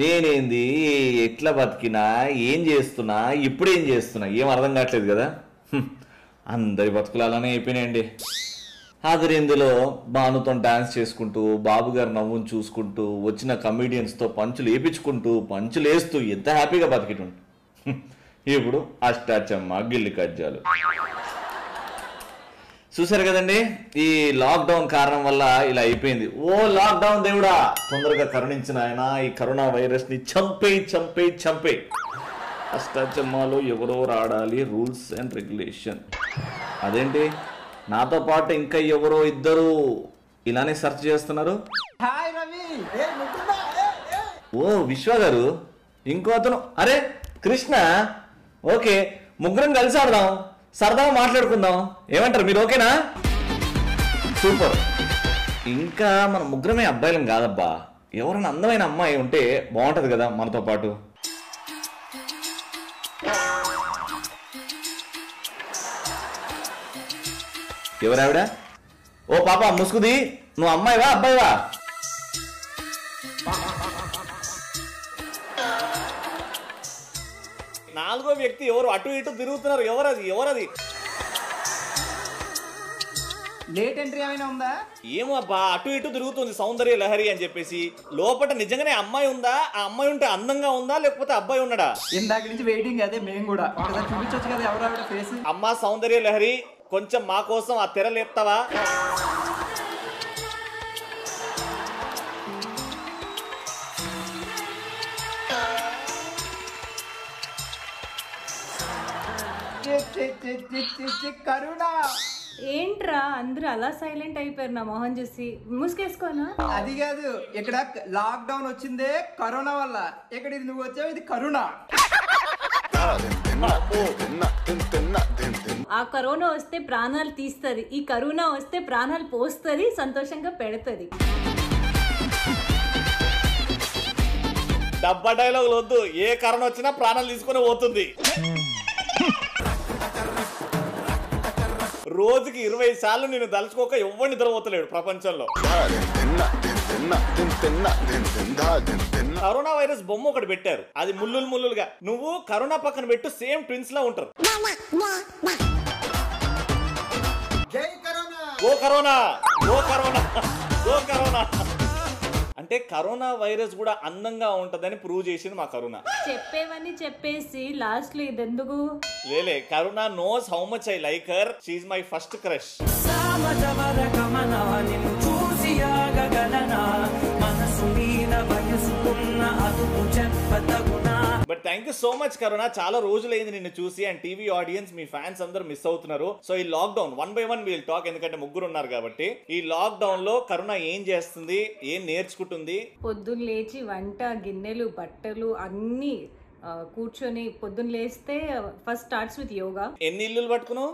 నేనేంది? ఎట్లా బతికినా? ఏం చేస్తున్నా? ఇప్పుడు ఏం చేస్తున్నా? ఏం అర్థం కావట్లేదు కదా? అందరి బతుకులు అలానే అయిపోయినాయండి. ఆదరిందులో భానుతో డాన్స్ చేసుకుంటూ బాబు గారు నవ్వును చూసుకుంటూ వచ్చిన కమీడియన్స్తో పంచులు వేపించుకుంటూ పంచులు వేస్తూ ఎంత హ్యాపీగా బతికిటుండు. ఇప్పుడు అష్టాచమ్మ గిల్లి కజ్జాలు. చూసారు కదండి? ఈ లాక్డౌన్ కారణం వల్ల ఇలా అయిపోయింది. ఓ లాక్డౌన్ దేవుడా! తొందరగా కరుణించిన ఆయన ఈ కరోనా వైరస్ని చంపే చంపే చంపే అష్టాచమ్మాలో ఎవరో రాడాలి రూల్స్ అండ్ రెగ్యులేషన్. అదేంటి? నాతో పాటు ఇంకా ఎవరో ఇద్దరు ఇలానే సెర్చ్ చేస్తున్నారు. ఓ విశ్వ గారు. ఇంకో అతను. అరే కృష్ణ. ఓకే ముగ్గురం కలిసి ఆడదాం. సరదాగా మాట్లాడుకుందాం. ఏమంటారు మీరు ఓకేనా? సూపర్. ఇంకా మన ముగ్గురమే అబ్బాయిలం కాదబ్బా. ఎవరైనా అందమైన అమ్మాయి ఉంటే బాగుంటుంది కదా మనతో పాటు. ఎవరావిడ? ఓ పాప ముసుగుది. నువ్వు అమ్మాయివా అబ్బాయివా? నాలుగో వ్యక్తి ఎవరు? అటు ఇటు తిరుగుతున్నారు. ఎవరది? ఎవరది? లేట్ ఎంట్రీ ఏమైనా ఉందా? ఏమో అబ్బా అటు ఇటు తిరుగుతుంది సౌందర్య లహరి అని చెప్పేసి. లోపల నిజంగానే అమ్మాయి ఉందా? ఆ అమ్మాయి ఉంటే అందంగా ఉందా? లేకపోతే అబ్బాయి ఉన్నాడా ఇందాక నుంచి వెయిటింగ్ అదే మేము కూడా. చూపించొచ్చు కదా ఎవరు ఆవిడ ఫేస్ అమ్మా సౌందర్య లహరి కొంచెం మా కోసం ఆ తెర లేపుతావా? కరుణ. ఏంట్రా అందరూ అలా సైలెంట్ అయిపోయారు నా మొహం చూసి. ముసుకేసుకోనా? అది కాదు ఇక్కడ లాక్ డౌన్ వచ్చిందే కరోనా వల్ల. ఇక్కడ ఇది నువ్వు వచ్చావు? ఇది కరుణ. ఆ కరోనా వస్తే ప్రాణాలు తీస్తుంది ఈ కరోనా వస్తే ప్రాణాలు పోస్తుంది సంతోషంగా పెడుతుంది. డబ్బా డైలాగులు వద్దు. ఏ కారణం వచ్చినా ప్రాణాలు తీసుకొని పోతుంది. రోజుకి ఇరవై సార్లు నేను దలుచుకోక ఎవరిని నిద్రపోతలేడు ప్రపంచంలో. కరోనా వైరస్ బొమ్మ ఒకటి పెట్టారు. అది ముల్లులు ముల్లులుగా. నువ్వు కరోనా పక్కన పెట్టు సేమ్ ట్విన్స్ లా ఉంటారు. ఓ కరోనా! ఓ కరోనా! ఓ కరోనా! అంటే కరోనా వైరస్ కూడా అందంగా ఉంటదని ప్రూవ్ చేసింది మా కరోనా. చెప్పేవన్నీ చెప్పేసి లాస్ట్లో ఇది ఎందుకు లేలే Karuna knows how much I like her she my first crush. చూసి మనసు మీద వయసుకున్న అదుపు చెప్పతగునా but thank you so much Karuna. చాలా రోజులైంది నిన్ను చూసి అండ్ టీవీ ఆడియన్స్ మీ ఫ్యాన్స్ అందరూ మిస్ అవుతున్నారు. సో ఈ lockdown one by one we'll talk ఎందుకంటే ముగ్గురు ఉన్నారు కాబట్టి. ఈ లాక్ డౌన్లో కరుణ ఏం చేస్తుంది? ఏం నేర్చుకుంటుంది? పొద్దున్న లేచి వంట గిన్నెలు బట్టలు అన్నీ కూర్చొని పొద్దున్న లేస్తే ఫస్ట్ స్టార్ట్స్ విత్ యోగా. ఎన్ని ఇల్లులు పట్టుకున్నావు?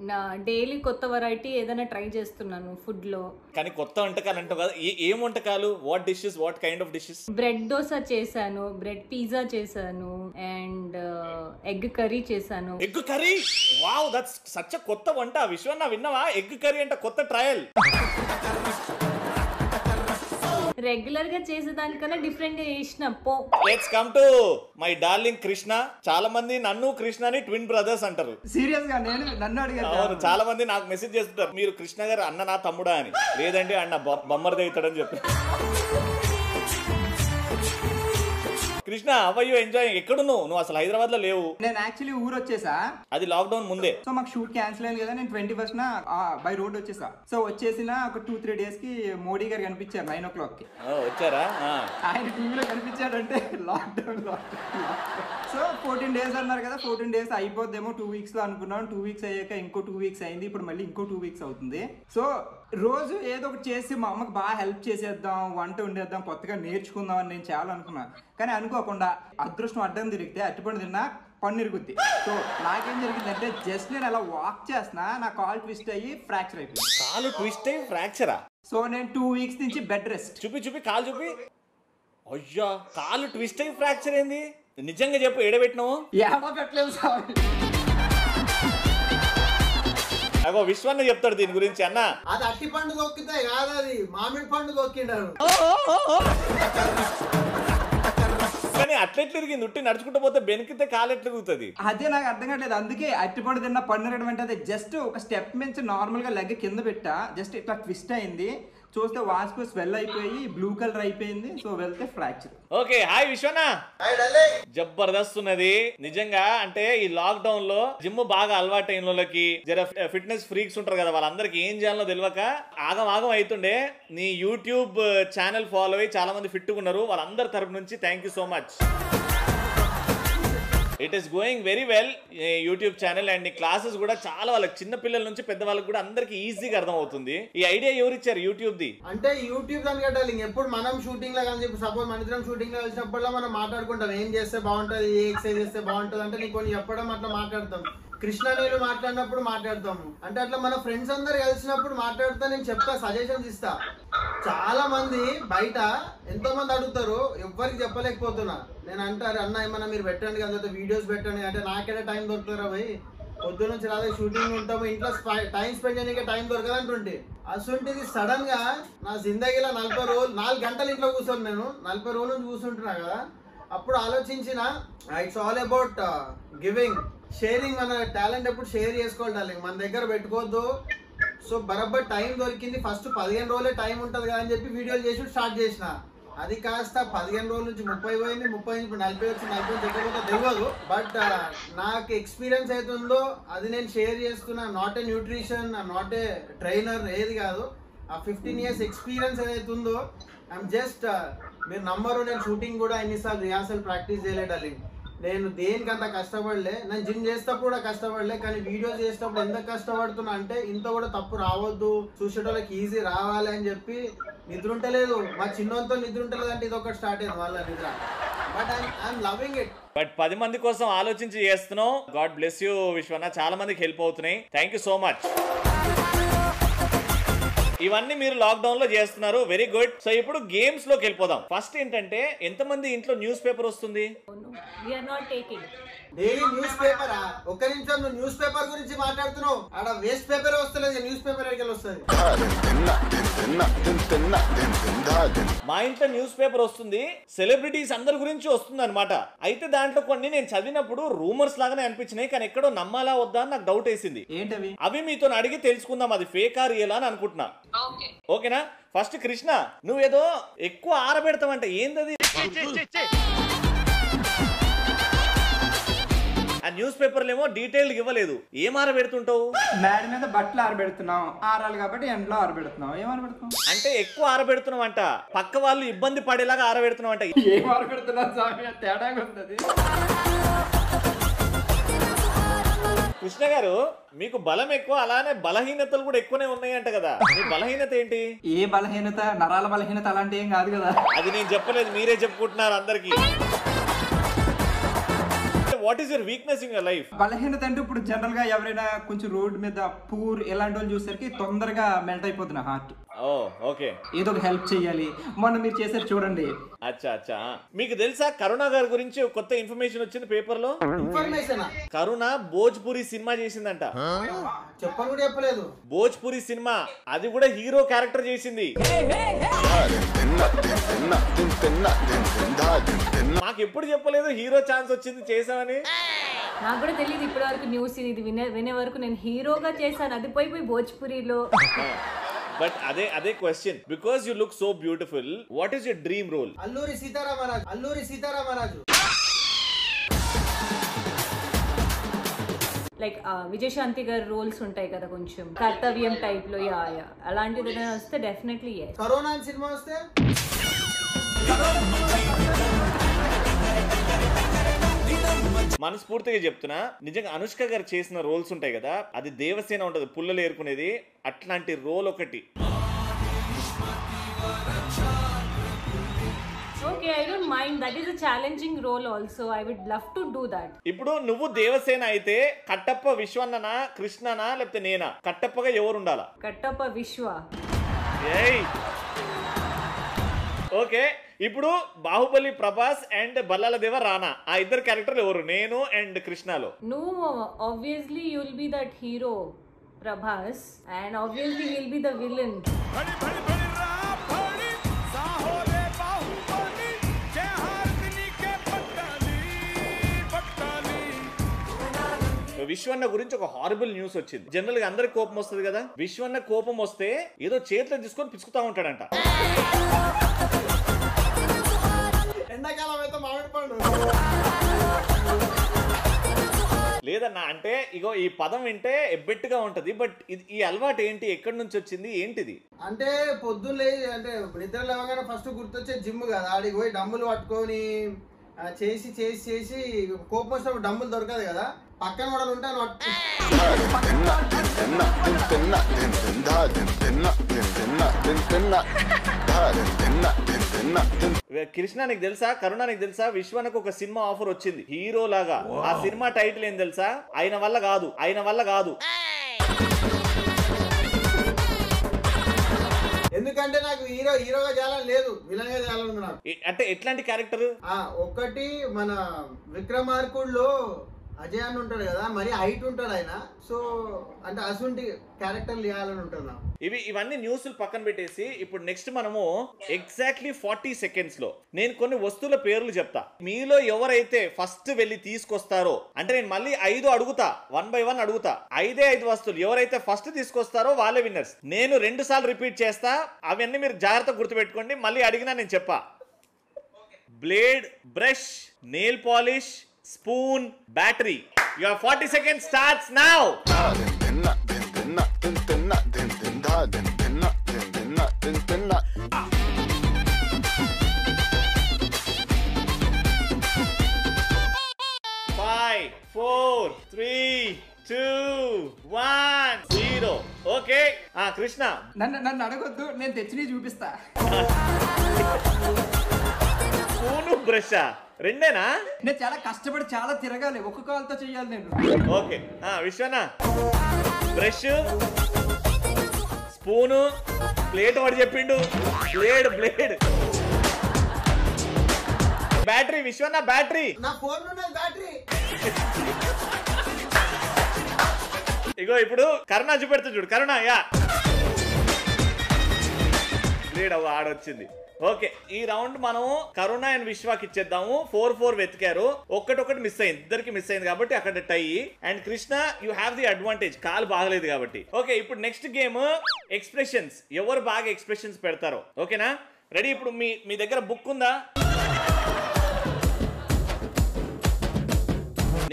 నా డైలీ కొత్త వెరైటీ ఏదైనా ట్రై చేస్తున్నాను ఫుడ్లో కానీ కొత్త వంటకాలు అంటావు కదా ఏ- ఏం వంటకాలు? What dishes what kind of dishes bread dosa చేశాను బ్రెడ్ పిజ్జా చేశాను అండ్ ఎగ్ కర్రీ చేశాను. Egg curry wow that's such a కొత్త వంట. విశ్వన్న విన్నావా? ఎగ్ కర్రీ అంటే కొత్త ట్రయల్ రెగ్యులర్గా చేసేదానికన్నా డిఫరెంట్గా చేసిన పో. Let's come to my darling Krishna చాలా మంది నన్ను కృష్ణని ట్విన్ బ్రదర్స్ అంటారు. సీరియస్గా నేను నన్ను అవును అడిగారు చాలా మంది నాకు మెసేజ్ చేస్తుంటారు. మీరు కృష్ణ గారు అన్న నా తమ్ముడా అని. లేదంటే అన్న బొమ్మర్ అవుతాడని చెప్పి. కృష్ణ అవయ్యో ఎంజాయ్ ఎక్కడున్నావు? నువ్వు అసలు హైదరాబాద్లో లేవు. నేను యాక్చువల్లీ ఊరు వచ్చేసా. అది లాక్డౌన్ ముందే. సో మాకు షూట్ క్యాన్సిల్ అయింది కదా నేను ట్వంటీ ఫస్ట్ బై రోడ్ వచ్చేసా. సో వచ్చేసిన ఒక టూ త్రీ డేస్కి మోడీ గారు కనిపించారు నైన్ ఓ క్లాక్కి వచ్చారా. ఆయన టీవీలో కనిపించాడంటే లాక్డౌన్ సో ఫోర్టీన్ డేస్ అన్నారు కదా ఫోర్టీన్ డేస్ అయిపోద్దేమో టూ వీక్స్లో అనుకున్నాం టూ వీక్స్ అయ్యాక ఇంకో టూ వీక్స్ అయింది ఇప్పుడు మళ్ళీ ఇంకో టూ వీక్స్ అవుతుంది. సో రోజు ఏదో ఒకటి చేసి మా అమ్మకి బాగా హెల్ప్ చేసేద్దాం వంట వండేద్దాం కొత్తగా నేర్చుకుందాం అని నేను చాలా అనుకున్నా. కానీ అనుకోకుండా అదృష్టం అడ్డం తిరిగితే అట్టుపండు తిన్నా పన్ను ఇరుగుద్ది. సో నాకేం జరిగిందంటే జస్ట్ నేను అలా వాక్ చేస్తున్నా నా కాల్ ట్విస్ట్ అయ్యి ఫ్రాక్చర్ అయిపోయింది. కాలు ట్విస్ట్ అయి ఫ్రాక్చరా సో నేను టూ వీక్స్ నుంచి బెడ్ రెస్ట్ చూపి చూపి కాలు చూపి. అయ్యా కాలు ట్విస్ట్ అయి ఫ్రాక్చర్ ఏంది నిజంగా చెప్పు ఎడబెట్టినావు ఏమో పెట్టలేదు సార్ అగో విశ్వన్న చెప్తాడు దీని గురించి అన్న. అది అట్టి పండు తొక్కితే కాదు అది. మామిడి పండు తొక్కిండారు కానీ అట్లెట్లు తిరిగింది? ఉట్టి నడుచుకుంటూ పోతే బెనికితే కాలెట్లు తిరుగుతుంది? అదే నాకు అర్థం కావట్లేదు. అందుకే అట్టిపండు తిన్న పన్ను అంటే అది. జస్ట్ ఒక స్టెప్ నుంచి నార్మల్గా లెగ్ కింద పెట్టా. జస్ట్ ఇట్లా ట్విస్ట్ అయింది. చూస్తే వాస్పు స్వెల్ అయిపోయి బ్లూ కలర్ అయిపోయింది సో వెళ్తే fracture okay hi Vishwanna Jabardasth ఉన్నది నిజంగా అంటే ఈ లాక్ డౌన్లో జిమ్ బాగా అలవాటు అయిన వాళ్ళకి జర ఫిట్నెస్ ఫ్రీక్స్ ఉంటారు కదా వాళ్ళందరికి ఏం చేయాలో తెలియక ఆగం ఆగం అవుతుండే. నీ యూట్యూబ్ ఛానల్ ఫాలో అయ్యి చాలా మంది ఫిట్ ఉన్నారు. వాళ్ళందరి తరపు నుంచి thank you so much it is going very well YouTube channel and classes కూడా చాలా వాళ్ళకి చిన్న పిల్లల నుంచి పెద్ద వాళ్ళకి కూడా అందరికి ఈజీగా అర్థం అవుతుంది ఈ ఐడియా ఎవరు ఇచ్చారు యూట్యూబ్ ది. అంటే యూట్యూబ్ దానికి కట్టాలి ఎప్పుడు మనం షూటింగ్లో కానీ చెప్పి సపోజ్ మన ఇద్దరం షూటింగ్లో వచ్చినప్పుడు మనం మాట్లాడుకుంటాం ఏం చేస్తే బాగుంటది ఏ ఎక్సర్సైజ్ చేస్తే బాగుంటది అంటే నీకు కొన్ని చెప్పడం అట్లా మాట్లాడతాం. కృష్ణ నేను మాట్లాడినప్పుడు మాట్లాడతాము. అంటే అట్లా మన ఫ్రెండ్స్ అందరు కలిసినప్పుడు మాట్లాడుతా నేను చెప్తా సజెషన్స్ ఇస్తా. చాలా మంది బయట ఎంతో మంది అడుగుతారు ఎవ్వరికి చెప్పలేకపోతున్నా. నేను అంటారు అన్న ఏమన్నా మీరు పెట్టండి కదా వీడియోస్ పెట్టండి. అంటే నాకేనా టైం దొరుకుతారా భయ్. పొద్దు నుంచి రాదే షూటింగ్ ఉంటాము ఇంట్లో టైం స్పెండ్ చేయడానికి టైం దొరకదు అంటుంటే అసంటిది సడన్గా నా జిందగీలో నలభై రోజులు నాలుగు గంటలు ఇంట్లో కూర్చోను నేను నలభై రోజుల నుంచి కూర్చుంటున్నా కదా. అప్పుడు ఆలోచించిన it's all about giving sharing మన టాలెంట్ ఎప్పుడు షేర్ చేసుకోవాలి డార్లింగ్? మన దగ్గర పెట్టుకోవద్దు. సో బరబ్బర్ టైం దొరికింది. ఫస్ట్ పదిహేను రోజులే టైం ఉంటుంది కదా అని చెప్పి వీడియోలు చేసి స్టార్ట్ చేసిన. అది కాస్త పదిహేను రోజుల నుంచి ముప్పై పోయింది ముప్పై నుంచి నలభై వచ్చి నలభై దగ్గర తెలియదు బట్ నాకు ఎక్స్పీరియన్స్ అవుతుందో అది నేను షేర్ చేస్తున్నా not a nutrition not a trainer ఏది కాదు. ఆ ఫిఫ్టీన్ ఇయర్స్ ఎక్స్పీరియన్స్ ఏదైతే ఉందో ఐఎమ్ జస్ట్ uh, మీరు నంబరు నేను షూటింగ్ కూడా ఎన్నిసార్లు రిహార్సల్ ప్రాక్టీస్ చేయలేడాలి నేను దేనికంత కష్టపడలే నేను జిమ్ చేసేటప్పుడు కూడా కష్టపడలే కానీ వీడియోస్ చేసేటప్పుడు ఎంత కష్టపడుతున్నా అంటే ఇంత కూడా తప్పు రావద్దు చూసేటోళ్ళకి ఈజీ రావాలి అని చెప్పి నిద్ర ఉంటలేదు. మా చిన్నోంతో నిద్ర ఉంటలేదు అంటే ఇది ఒకటి స్టార్ట్ అయింది వాళ్ళ నిద్ర. But I'm loving it but పది మంది కోసం ఆలోచించి చేస్తున్నావు. God bless you Vishwanna. చాలా మందికి హెల్ప్ అవుతున్నాయి. థ్యాంక్ యూ సో మచ్ ఇవన్నీ మీరు లాక్డౌన్లో చేస్తున్నారు. వెరీ గుడ్ సో ఇప్పుడు గేమ్స్లోకి వెళ్ళిపోదాం. ఫస్ట్ ఏంటంటే ఎంతమంది ఇంట్లో న్యూస్ పేపర్ వస్తుంది we're not taking daily news paper ఒక్క నిమిషం నువ్వు న్యూస్ పేపర్ గురించి మాట్లాడుతున్నావు. ఆడ వేస్ట్ పేపర్ వస్తలేదు న్యూస్ పేపర్ ఎక్కడికి వస్తుంది మా ఇంట్లో న్యూస్ పేపర్ వస్తుంది సెలబ్రిటీస్ అందరి గురించి వస్తుంది అనమాట అయితే దాంట్లో కొన్ని నేను చదివినప్పుడు రూమర్స్ లాగానే అనిపించినాయి కానీ ఎక్కడో నమ్మాలా వద్దా అని నాకు డౌట్ వేసింది. ఏంటవి? అవి మీతో అడిగి తెలుసుకుందాం అది ఫేక్ ఆ రియల్ అని అనుకుంటున్నా. ఓకేనా? ఫస్ట్ కృష్ణ నువ్వేదో ఎక్కువ ఆరబెడతావంట ఏందది? న్యూస్ పేపర్లు ఏమో డీటెయిల్ ఇవ్వలేదు. ఏం ఆరబెడుతుంటావు? మేడ మీద బట్టలు ఆరబెడుతున్నాం. ఆరాలి కాబట్టి ఎండలో ఆరబెడుతున్నాం. ఏం ఆరబెడుతున్నాం? అంటే ఎక్కువ ఆరబెడుతున్నావంట. పక్క వాళ్ళు ఇబ్బంది పడేలాగా ఆరబెడుతున్నావంట. ఏం ఆరబెడుతున్నాం స్వామి? తేడాగా ఉంది అది. కృష్ణ గారు మీకు బలం ఎక్కువ అలానే బలహీనతలు కూడా ఎక్కువనే ఉన్నాయంట కదా. మీ బలహీనత ఏంటి? ఏ బలహీనత? నరాల బలహీనత అలాంటి ఏం కాదు కదా. అది నేను చెప్పలేదు మీరే చెప్పుకుంటున్నారు అందరికి. What is your weakness in your life బలహీనత అంటే ఇప్పుడు జనరల్గా ఎవరైనా కొంచెం రోడ్ మీద పూర్ ఇలాంటి వాళ్ళు చూసరికి తొందరగా మెల్ట్ అయిపోతున్నా హార్ట్ ఓ ఓకే. ఏదో ఒక హెల్ప్ చేయాలి. మొన్న మీరు చేశారు చూడండి. అచ్చా అచ్చా. మీకు తెలుసా కరుణ గారి గురించి ఒక కొత్త ఇన్ఫర్మేషన్ వచ్చింది పేపర్లో? ఇన్ఫర్మేషన్ కరుణ భోజ్పురి సినిమా చేసిందంట. చెప్పని కూడా చెప్పలేదు. భోజ్పురి సినిమా అది కూడా హీరో క్యారెక్టర్ చేసింది. మాకు ఎప్పుడు చెప్పలేదు హీరో ఛాన్స్ వచ్చింది చేసామని నాకు కూడా తెలియదు ఇప్పటి వరకు న్యూస్ ఇది. వినే వినే వరకు నేను హీరోగా చేశాను. అది పోయి పోయి భోజ్పురిలో. బట్ అదే అదే question because you look so beautiful what is your dream role Alluri Sitaramaraju Alluri Sitaramaraju. Like Vijayashanti గారి రోల్స్ ఉంటాయి కదా కొంచెం. కర్తవ్యం టైప్లో యా యా అలాంటిది ఏదైనా వస్తే డెఫినెట్లీ కరోనా సినిమా వస్తే? మనస్ఫూర్తిగా చెప్తున్నా. నిజంగా అనుష్క గారు చేసిన రోల్స్ ఉంటాయి కదా అది దేవసేన ఉంటది పుల్లలు ఏరుకునేది అట్లాంటి రోల్ ఒకటి. Okay I don't mind that is a challenging role also I would love to do that ఇప్పుడు నువ్వు దేవసేన అయితే కట్టప్ప విశ్వన్ననా కృష్ణనా లేకపోతే నేనా? కట్టప్పగా ఎవరు ఉండాలా? కట్టప్ప విశ్వ. ఏయ్! ఓకే ఇప్పుడు బాహుబలి ప్రభాస్ అండ్ బల్లాల దేవ రానా ఆ ఇద్దరు క్యారెక్టర్లు ఎవరు? నేను అండ్ కృష్ణలో. నువ్వు obviously you'll be that hero Prabhas and obviously will be the villain Vishwanna గురించి ఒక హారబుల్ న్యూస్ వచ్చింది. జనరల్గా అందరికి కోపం వస్తుంది కదా? విశ్వన్న కోపం వస్తే ఏదో చేతిలో తీసుకొని పిచ్చుకుతా ఉంటాడంట. ఎండాకాలం అయితే మామిడి పండు లేదన్నా అంటే ఇగో ఈ పదం వింటే ఎబ్బెట్టుగా ఉంటది బట్ ఇది ఈ అలవాటు ఏంటి ఎక్కడి నుంచి వచ్చింది ఏంటిది అంటే పొద్దున్న అంటే నిద్ర లేవగానే ఫస్ట్ గుర్తొచ్చే జిమ్ కదా ఆడికి పోయి డమ్ములు పట్టుకొని చేసి చేసి చేసి కోపం వచ్చినప్పుడు డమ్ములు దొరకదు కదా పక్కన వాడు ఉంటాను కృష్ణ నీకు తెలుసా? కరుణ నీకు తెలుసా? విశ్వానికి ఒక సినిమా ఆఫర్ వచ్చింది. హీరో లాగా. ఆ సినిమా టైటిల్ ఏం తెలుసా? ఆయన వల్ల కాదు. ఆయన వల్ల కాదు. ఎందుకంటే నాకు హీరో హీరోగా చేయాలని లేదు. విలన్గా చేయాలని నాకు అంటే ఎట్లాంటి క్యారెక్టర్ ఆ ఒకటి మన విక్రమార్కుడులో అజయ్ అని ఉంటాడు కదా మరి హైట్ ఉంటాడు ఆయన. సో అంటే అసుంటి క్యారెక్టర్ చేయాలని ఉంటుంది నాకు. ఇవి ఇవన్నీ న్యూస్లు పక్కన పెట్టేసి ఇప్పుడు నెక్స్ట్ మనము ఎగ్జాక్ట్లీ ఫార్టీ సెకండ్స్లో నేను కొన్ని వస్తువుల పేర్లు చెప్తా. మీలో ఎవరైతే ఫస్ట్ వెళ్ళి తీసుకొస్తారో అంటే నేను మళ్ళీ ఐదు అడుగుతా వన్ బై వన్ అడుగుతా. ఐదే ఐదు వస్తువులు ఎవరైతే ఫస్ట్ తీసుకొస్తారో వాళ్ళే విన్నర్స్ నేను రెండు సార్లు రిపీట్ చేస్తా అవన్నీ మీరు జాగ్రత్తగా గుర్తుపెట్టుకోండి మళ్ళీ అడిగినా నేను చెప్పా. Blade brush nail polish spoon battery. Your forty second starts now five four three two one zero okay ఆ కృష్ణ నన్ను నన్ను అడగొద్దు నేను తెచ్చినవి చూపిస్తా. Spoon brush? రెండేనా? నేను చాలా కష్టపడి చాలా తిరగాలి. ఒక్క కాల్తో చేయాలి నేను. ఓకే. ఆ విశ్వన బ్రష్ స్పూను ప్లేట్ వాడు చెప్పిండు. Blade blade. Battery Vishwanna battery. నా ఫోన్ బ్యాటరీ. ఇగో ఇప్పుడు కరుణ చూపెడుతుంది చూడు. కరుణ యా. గ్రేడ్ అవ్వ ఆడొచ్చింది. ఓకే ఈ రౌండ్ మనం కరుణ అండ్ విశ్వాకి ఇచ్చేద్దాము. ఫోర్ ఫోర్ వెతికారు. ఒక్కటొక్కటి మిస్ అయింది. ఇద్దరికి మిస్ అయింది కాబట్టి అక్కడ tie. And Krishna you have the advantage కాలు బాగలేదు కాబట్టి. ఓకే ఇప్పుడు నెక్స్ట్ గేమ్ ఎక్స్ప్రెషన్స్. ఎవరు బాగా ఎక్స్ప్రెషన్స్ పెడతారో. ఓకేనా? రెడీ? ఇప్పుడు మీ మీ దగ్గర బుక్ ఉందా?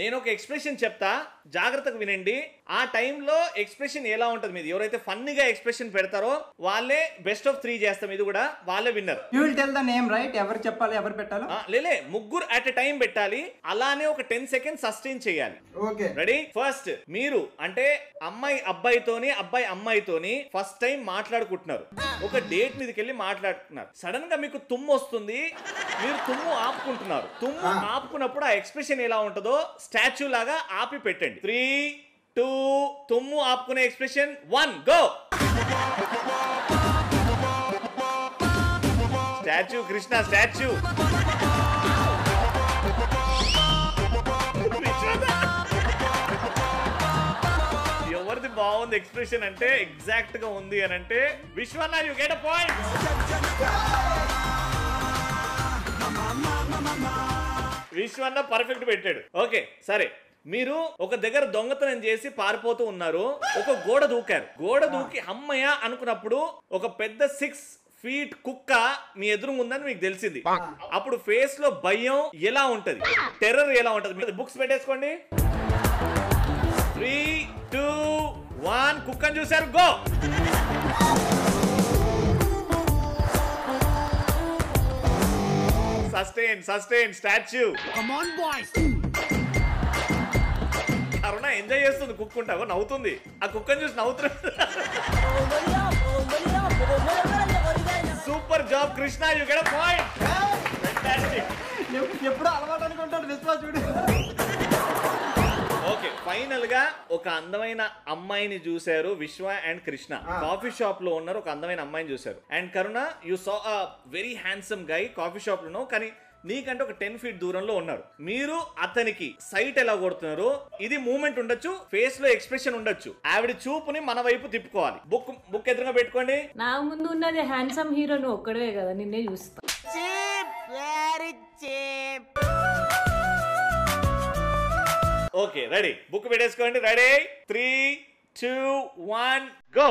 నేను ఒక ఎక్స్ప్రెషన్ చెప్తా. జాగ్రత్తగా వినండి. ఆ టైంలో ఎక్స్ప్రెషన్ ఎలా ఉంటుంది మీది? ఎవరైతే ఫన్నీగా ఎక్స్ప్రెషన్ పెడతారో వాళ్ళే బెస్ట్ ఆఫ్ త్రీ చేస్తాం. ఇది కూడా వాళ్ళే winner. You will tell the name right ఎవరు చెప్పాలి ఎవరు పెట్టాలో? లేలే ముగ్గురు అట్ టైం పెట్టాలి. అలానే ఒక టెన్ సెకండ్స్ సస్టైన్ చేయాలి. ఓకే రెడీ ఫస్ట్ మీరు అంటే అమ్మాయి అబ్బాయితోని అబ్బాయి అమ్మాయితోని ఫస్ట్ టైం మాట్లాడుకుంటున్నారు. ఒక డేట్ మీదకి వెళ్ళి మాట్లాడుతున్నారు. సడన్గా మీకు తుమ్ము వస్తుంది. మీరు తుమ్ము ఆపుకుంటున్నారు. తుమ్ము ఆపుకున్నప్పుడు ఆ ఎక్స్ప్రెషన్ ఎలా ఉంటుందో స్టాచ్యూ లాగా ఆపి పెట్టండి. త్రీ టూ తుమ్ము ఆపుకునే expression one go statue Krishna statue ఎవరిది బాగుంది ఎక్స్ప్రెషన్ అంటే ఎగ్జాక్ట్గా ఉంది అని అంటే Vishwanna you get a point Vishwanna perfect పెట్టాడు. ఓకే సరే. మీరు ఒక దగ్గర దొంగతనం చేసి పారిపోతూ ఉన్నారు. ఒక గోడ దూకారు. గోడ దూకి అమ్మయ్య అనుకున్నప్పుడు ఒక పెద్ద సిక్స్ ఫీట్ కుక్క మీ ఎదురు ఉందని మీకు తెలిసింది. అప్పుడు ఫేస్లో భయం ఎలా ఉంటది? టెర్రర్ ఎలా ఉంటది? బుక్స్ పెట్టేసుకోండి. త్రీ టూ వన్ కుక్కని చూశారు. Go sustain sustain statue Aruna enjoy చేస్తుంది కుక్కుంటావు? నవ్వుతుంది. ఆ కుక్కని చూసి నవ్వుతున్నాడు super job Krishna you get point ఎప్పుడు- అలవాటు అనుకుంటాడు విశ్వాస్ చూడు. ఓకే ఫైనల్గా ఒక అందమైన అమ్మాయిని చూశారు విశ్వ అండ్ కృష్ణ. కాఫీ షాప్లో ఉన్నారు ఒక అందమైన అమ్మాయిని చూశారు. And Karuna you saw a very handsome guy coffee షాప్లో కానీ నీకంటే ఒక టెన్ ఫీట్ దూరంలో ఉన్నారు. మీరు అతనికి సైట్ ఎలా కొడుతున్నారు ఇది మూమెంట్ ఉండొచ్చు ఫేస్లో ఎక్స్ప్రెషన్ ఉండొచ్చు. ఆవిడ చూపుని మన వైపు తిప్పుకోవాలి. బుక్ బుక్ ఎదురుగా పెట్టుకోండి. నా ముందు ఉన్నది హ్యాండ్సమ్ హీరో నువ్వు ఒక్కడే కదా నిన్నే చూస్తా. ఓకే రెడీ బుక్ పెట్టేసుకోండి. Ready three two one go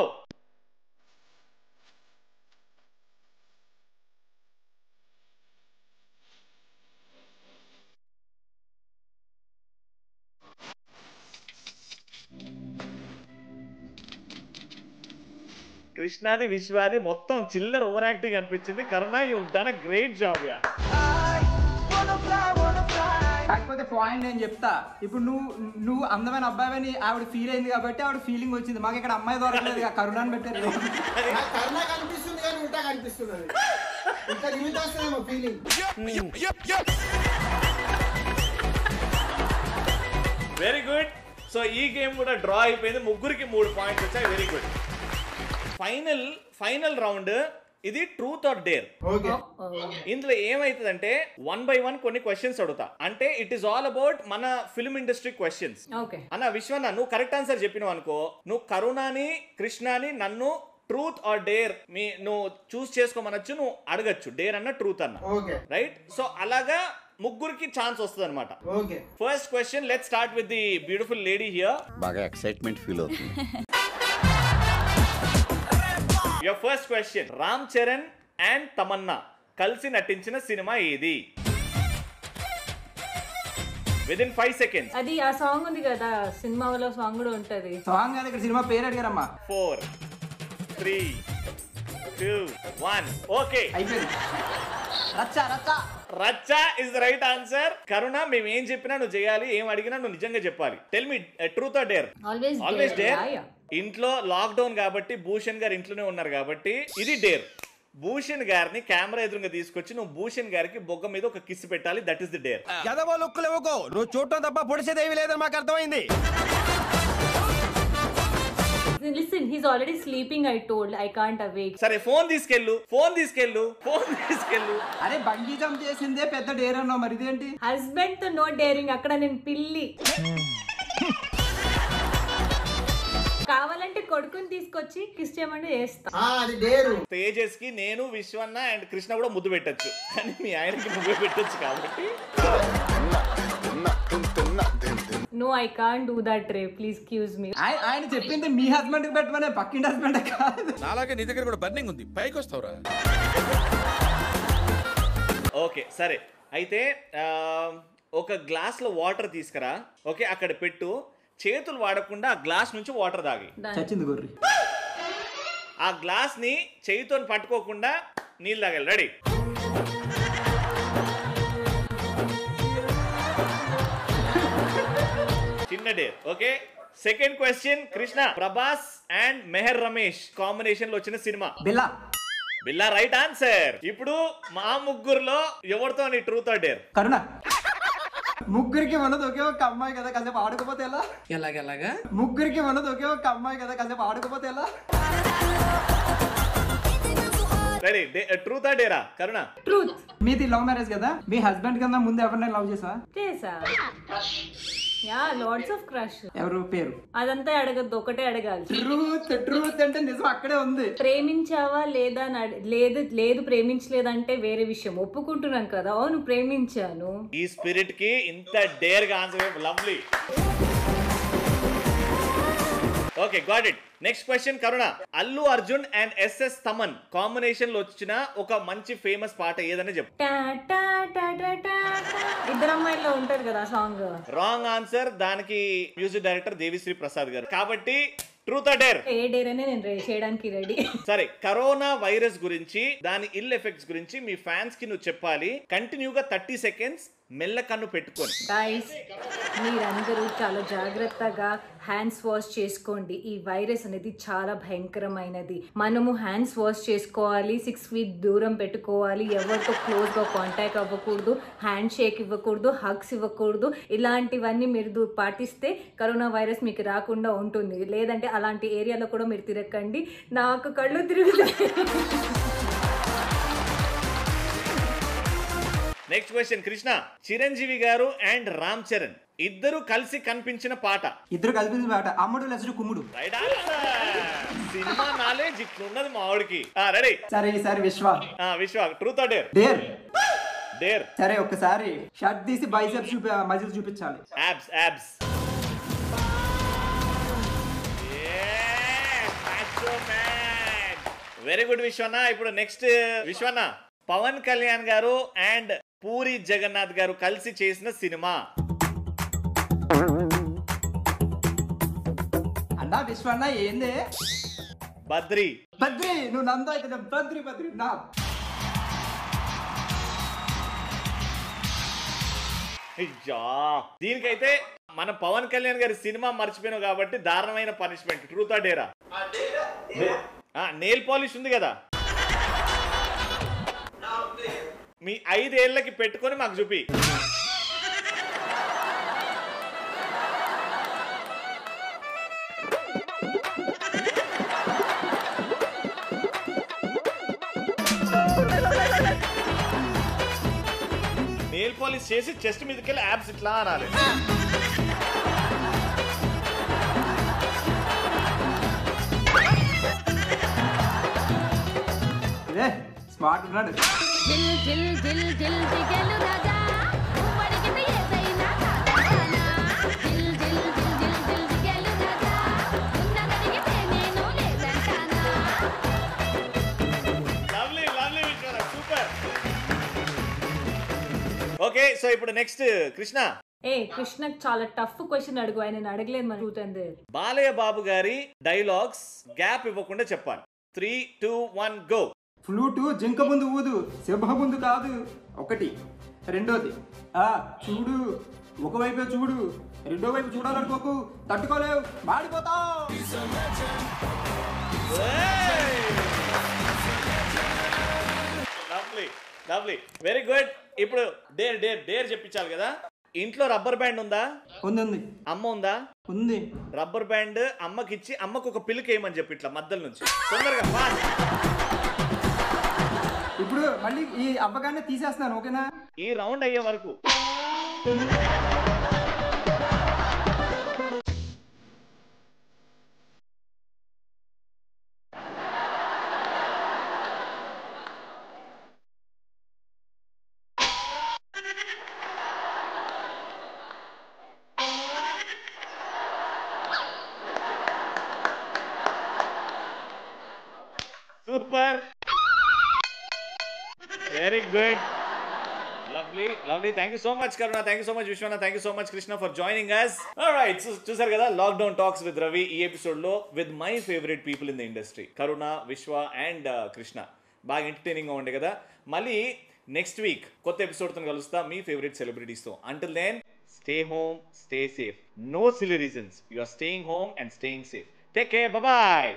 కృష్ణాది విశ్వాది మొత్తం చిల్లర ఓవర్ యాక్టింగ్ అనిపించింది. Karuna you done a great job ya కాకపోతే పాయింట్ నేను చెప్తా. ఇప్పుడు నువ్వు నువ్వు అందమైన అబ్బాయిని ఆవిడ ఫీల్ అయింది కాబట్టి ఆవిడ ఫీలింగ్ వచ్చింది. మాకు ఇక్కడ అమ్మాయి దొరకలేదు కరుణాన్ని పెట్టారు కరుణ కనిపిస్తుంది కానీ ఇంకా లిమిట్ వస్తుందేమో ఫీలింగ్ వెరీ గుడ్ సో ఈ గేమ్ కూడా డ్రా అయిపోయింది. ముగ్గురికి మూడు పాయింట్స్ వచ్చాయి. Very good final final round ఇది ట్రూత్ ఆర్ డేర్? ఓకే. ఇందులో ఏమైతుందంటే వన్ బై వన్ కొన్ని క్వశ్చన్స్ అడుగుతా. అంటే ఇట్ ఈస్ ఆల్ అబౌట్ మన ఫిల్మ్ ఇండస్ట్రీ క్వశ్చన్స్ ఓకే. అన్న విశ్వన్న నువ్వు కరెక్ట్ ఆన్సర్ చెప్పినావు అనుకో నువ్వు కరుణాని కృష్ణాని నన్ను ట్రూత్ ఆర్ డేర్ మీ నువ్వు చూస్ చేసుకోమనొచ్చు నువ్వు అడగచ్చు. డేర్ అన్న ట్రూత్ అన్న. ఓకే. రైట్ సో అలాగా ముగ్గురికి ఛాన్స్ వస్తుంది అనమాట okay. First question let start with the beautiful lady here బాగా ఎక్సైట్మెంట్ ఫీల్ అవుతుంది. Your first question Ram Charan and Tamannaah కలిసి నటించిన సినిమా ఏది? విత్ ఇన్ ఫైవ్ సెకండ్స్ అది ఆ సాంగ్ ఉంది కదా సినిమాలో సాంగ్ కూడా ఉంటది. సాంగ్ కాదు ఇక్కడ సినిమా పేరు అడిగారమ్మా. Four three two one okay అయిపోయింది. Racha Racha. Racha is the right answer Karuna మేము ఏం చెప్పినా నువ్వు చేయాలి ఏం అడిగినా నువ్వు నిజంగా చెప్పాలి. Tell me truth or dare always always dare ఇంట్లో లాక్డౌన్ కాబట్టి భూషణ్ గారు ఇంట్లోనే ఉన్నారు కాబట్టి ఇది డేర్. భూషణ్ గారిని కెమెరా ఎదురుగా తీసుకొచ్చి నువ్వు భూషణ్ గారికి బొగ్గ మీద ఒక కిస్ పెట్టాలి. దట్ ఇస్ ది డేర్ ఎదవో లుక్కులు ఇవ్వకో. నువ్వు చూడటం తప్ప పొడిచేదేవి లేదని మాకు అర్థమైంది. Listen he's already sleeping I told I can't awake సరే ఫోన్ తీసుకెళ్ళు. ఫోన్ తీసుకెళ్ళు. ఫోన్ తీసుకెళ్ళు. అరే బంగీ జంప్ చేసిందే పెద్ద డేర్ అన్నావు. మరి ఇదేంటి? హస్బెండ్తో నో డేరింగ్ అక్కడ నేను పిల్లి. కావాలంటే కొడుకుని తీసుకొచ్చి కిస్ చేయమంటే చేస్తా. ఆ, అది డేరు తేజస్కి నేను విశ్వన్న అండ్ కృష్ణ కూడా ముద్దు పెట్టొచ్చు. కానీ మీ ఆయనకి ముద్దు పెట్టొచ్చు కాబట్టి. No I can't do that ray please excuse me ఆయన ఆయన చెప్పింది మీ హస్బెండ్కి పెట్టమనే పక్కింటి హస్బెండ్ కాదు. నాలాగే నీ దగ్గర కూడా బర్నింగ్ ఉంది. పైకి వస్తావురా. ఓకే సరే. అయితే ఆ, ఒక గ్లాస్లో వాటర్ తీసుకురా. ఓకే అక్కడ పెట్టు. చేతులు వాడకుండా ఆ గ్లాస్ నుంచి వాటర్ తాగి. చచ్చింది గొర్రి. ఆ గ్లాస్ని చేయితో పట్టుకోకుండా నీళ్ళు తాగాలి. రెడీ. చిన్న dare okay second question Krishna Prabhas and Mehar Ramesh కాంబినేషన్లో వచ్చిన సినిమా. బిల్లా. బిల్లా రైట్ ఆన్సర్ ఇప్పుడు మా ముగ్గురులో ఎవరితో నీ ట్రూత్ ఆర్ డేర్ కరుణ. ముగ్గురికి ఉన్నది ఒకే ఒక అమ్మాయి కదా కాసేపు ఆడుకోపోతే ఎలా? ఎలాగెలాగా ముగ్గురికి ఉన్నది ఒకే ఒక అమ్మాయి కదా కాసేపు ఆడుకోపోతే ఎలా? రెడీ. ట్రూత్ ఆర్ డేరా? కరుణ? ట్రూత్ మీది లవ్ మ్యారేజ్ కదా? మీ హస్బెండ్ కన్నా ముందు ఎవరినైనా లవ్ చేసా చేసా యా ఆఫ్ క్రష్ ఎవరు పేరు? అదంతా అడగద్దు ఒకటే అడగాలి. ట్రూత్ ట్రూత్ అంటే నిజం అక్కడే ఉంది. ప్రేమించావా లేదా అని అడి- లేదు లేదు ప్రేమించలేదంటే వేరే విషయం. ఒప్పుకుంటున్నాను కదా అవును ప్రేమించాను. ఈ స్పిరిట్కి ఇంత డేర్గా answer lovely okay got it next question Karuna Allu Arjun and SS Thaman కాంబినేషన్లో వచ్చిన ఒక మంచి ఫేమస్ పాట ఏదని చెప్పు. ఇద్దరు కదా సాంగ్ రాంగ్ ఆన్సర్ దానికి మ్యూజిక్ డైరెక్టర్ దేవిశ్రీ ప్రసాద్ గారు. కాబట్టి ట్రూత్ డేర్ ఏ డేర్ అనే నేను చేయడానికి రెడీ సరే కరోనా వైరస్ గురించి దాని ఇల్ ఎఫెక్ట్స్ గురించి మీ ఫ్యాన్స్కి నువ్వు చెప్పాలి. కంటిన్యూగా థర్టీ సెకండ్స్ మెల్ల కన్ను పెట్టుకొని. గైస్ మీరందరూ చాలా జాగ్రత్తగా హ్యాండ్స్ వాష్ చేసుకోండి. ఈ వైరస్ అనేది చాలా భయంకరమైనది. మనము హ్యాండ్స్ వాష్ చేసుకోవాలి సిక్స్ ఫీట్ దూరం పెట్టుకోవాలి ఎవరితో క్లోజ్గా కాంటాక్ట్ అవ్వకూడదు హ్యాండ్ షేక్ ఇవ్వకూడదు హగ్స్ ఇవ్వకూడదు. ఇలాంటివన్నీ మీరు పాటిస్తే కరోనా వైరస్ మీకు రాకుండా ఉంటుంది. లేదంటే అలాంటి ఏరియాలో కూడా మీరు తిరగండి నాకు కళ్ళు తిరుగుతాయి. నెక్స్ట్ క్వశ్చన్ కృష్ణ చిరంజీవి గారు అండ్ రామ్ చరణ్ ఇద్దరు కలిసి కనిపించిన పాట. ఇద్దరు కలిపి పాట అమ్ముడు లెసడు కుమ్ముడు. రైట్ సినిమా నాలెడ్జ్ ఇట్లున్నది మావాడికి రెడీ సరే ఈసారి విశ్వ. విశ్వ ట్రూత్ డేర్ డేర్ డేర్ సరే ఒక్కసారి షర్ట్ తీసి బైసెప్స్ చూపి మజిల్ చూపించాలి. Abs abs very good Vishwanna ఇప్పుడు నెక్స్ట్ విశ్వన్న పవన్ కళ్యాణ్ గారు అండ్ పూరి జగన్నాథ్ గారు కలిసి చేసిన సినిమా. అన్నా విశ్వ అన్న ఏంది? బద్రి. బద్రి నువ్వు నందో అయితే బద్రి బద్రి నా. అయ్యా దీనికైతే మన పవన్ కళ్యాణ్ గారి సినిమా మర్చిపోయినావు కాబట్టి దారుణమైన పనిష్మెంట్. ట్రూత్ ఆ? డేరా నెయిల్ పాలిష్ ఉంది కదా. మీ ఐదేళ్ళకి పెట్టుకొని మాకు చూపి. నెయిల్ పాలిష్ చేసి చెస్ట్ మీదకి వెళ్ళి యాప్స్ ఇట్లా అనాలి విశ్వనాథ్ సూపర్. ఓకే సో ఇప్పుడు నెక్స్ట్ కృష్ణ. ఏ కృష్ణకు చాలా టఫ్ క్వశ్చన్ అడుగు. ఆయన అడగలేదు మరి. ట్రూత్ అండ్ బాలయ్య బాబు గారి డైలాగ్స్ గ్యాప్ ఇవ్వకుండా చెప్పాలి. Three two one go. Flute జింక ముందు ఊదు సింహ ముందు కాదు. ఒకటి. రెండోది. ఆ చూడు. ఒకవైపే చూడు. రెండో వైపు చూడాలనుకోకు. తట్టుకోలేవు. మాడిపోతావు లవ్లీ వెరీ గుడ్ ఇప్పుడు డేర్ డేర్ డేర్ చెప్పించాలి కదా. ఇంట్లో రబ్బర్ బ్యాండ్ ఉందా? ఉంది ఉంది. అమ్మ ఉందా? ఉంది. రబ్బర్ బ్యాండ్ అమ్మకి ఇచ్చి అమ్మకు ఒక పిల్లకి వేయమని చెప్పి ఇట్లా మధ్యలో నుంచి. తొందరగా. ఇప్పుడు మళ్ళీ ఈ అవ్వగానే తీసేస్తున్నాను ఓకేనా? ఈ రౌండ్ అయ్యే వరకు. Super. Very good lovely lovely thank you so much Karuna thank you so much Vishwana thank you so much Krishna for joining us right చూసారు కదా లాక్డౌన్ టాక్స్ విత్ రవి ఈ ఎపిసోడ్లో with my favourite people in the industry Karuna Vishwa and Krishna బాగా ఎంటర్టైనింగ్గా ఉండే కదా. మళ్ళీ next week కొత్త ఎపిసోడ్తో కలుస్తా మీ ఫేవరెట్ సెలబ్రిటీస్తో. Until then stay home stay safe no silly reasons you are staying home and staying safe take care bye